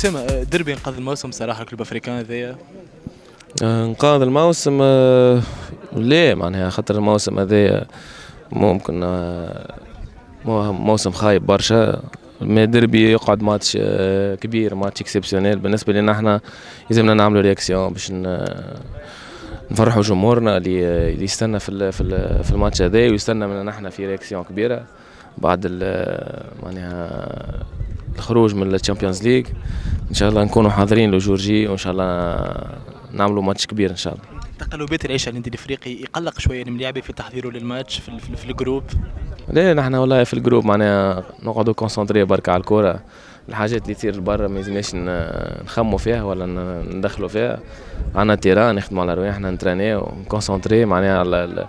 اسامه دربي انقذ الموسم صراحة ال Club Africain هذايا انقاذ الموسم آه، ليه معناها خاطر الموسم هذا ممكن آه، مو- موسم خايب برشا. ما دربي يقعد ماتش آه، كبير match exceptionnel بالنسبة لنا إحنا يلزمنا نعملوا réaction باش نفرحوا جمهورنا اللي يستنى في في ال- في الماتش هذا ويستنى منا نحن في réaction كبيرة. بعد معناها الخروج من ال Champions League إن شاء الله نكونوا حاضرين لدربي وإن شاء الله نعملوا ماتش كبير إن شاء الله. تقلبات العيش على النادي الافريقي يقلق شوية من اللاعبين في تحضيره للماتش في, في, في ال groupe؟ ليه نحن والله في ال groupe معناها نقعدوا concentrés برك على الكوره الحاجات اللي تصير برا ما يلزمناش ن- نخموا فيها ولا ندخلوا فيها. عنا terrain نخدموا على رواحنا ن entraîner ون concentrer معناها على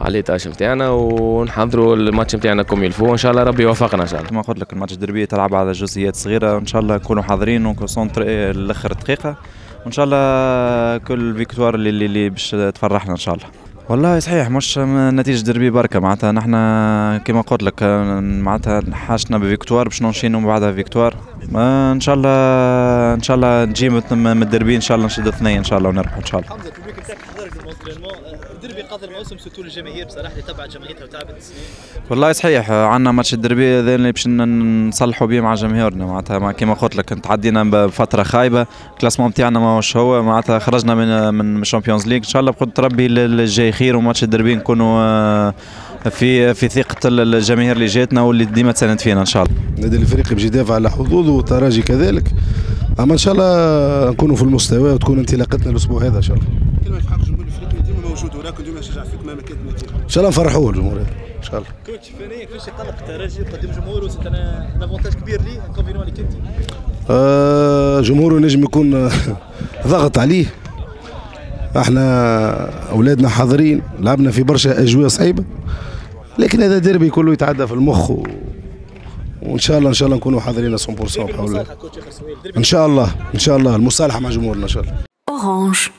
على ليتاج نتاعنا ونحضروا الماتش نتاعنا comme il faut. وإن شاء الله ربي يوفقنا إن شاء الله. كما قلت لك الماتش الدربي تلعب على جزئيات صغيرة. ان شاء الله نكونوا حاضرين ون concentrer لاخر دقيقة. وإن شاء الله كل victoire اللي, اللي, باش تفرحنا إن شاء الله. والله صحيح مش نتيجة دربي بركة. معناتها نحن كما قلت لك معناتها حاجتنا ب victoire باش من بعدها victoire. ما إن شاء الله إن شاء الله نجي من الدربي إن شاء الله نشدوا اثنين إن شاء الله ونربحوا إن شاء الله. حمزة ال public نتاعك حضرك الدربي قاضي الموسم surtout للجماهير بصراحة اللي تبعت جماهيرها وتعبت السنين والله صحيح عندنا ماتش الدربي هذا اللي باش نصلحوا به مع جماهيرنا. معناتها ما كما قلت لك تعدينا بفترة خايبة ال classement نتاعنا ماهوش هو. معناتها خرجنا من من ال Champions League إن شاء الله بقدر ربي ال- الجاي خير وماتش الدربي نكونوا آه، في في ثقة ال- الجماهير اللي جاتنا واللي ديما تساند فينا إن شاء الله. النادي الافريقي باش يدافع على حظوظه والتراجي كذلك. أما إن شاء الله نكونوا في المستوى وتكون انطلاقتنا الأسبوع هذا إن شاء الله. كلمة في حق الجمهور الافريقي ديما موجود وراكم ديما نشجع فيك مهما كانت النتيجه إن شاء الله نفرحوه الجمهور هذا. إن شاء الله. coach فنيا كيفاش يقلق الترجي قدام جمهوره c'est un avantage كبير ليه كونفيرون اللي كنت آه جمهوره نجم يكون ضغط عليه. إحنا اولادنا حاضرين لعبنا في برشا اجواء صعيبة لكن هذا ديربي كله يتعدى في المخ و... وإن شاء الله إن شاء الله نكونوا حاضرين 100% بحول الله إن شاء الله إن شاء الله المصالحة مع جمهورنا إن شاء الله Orange.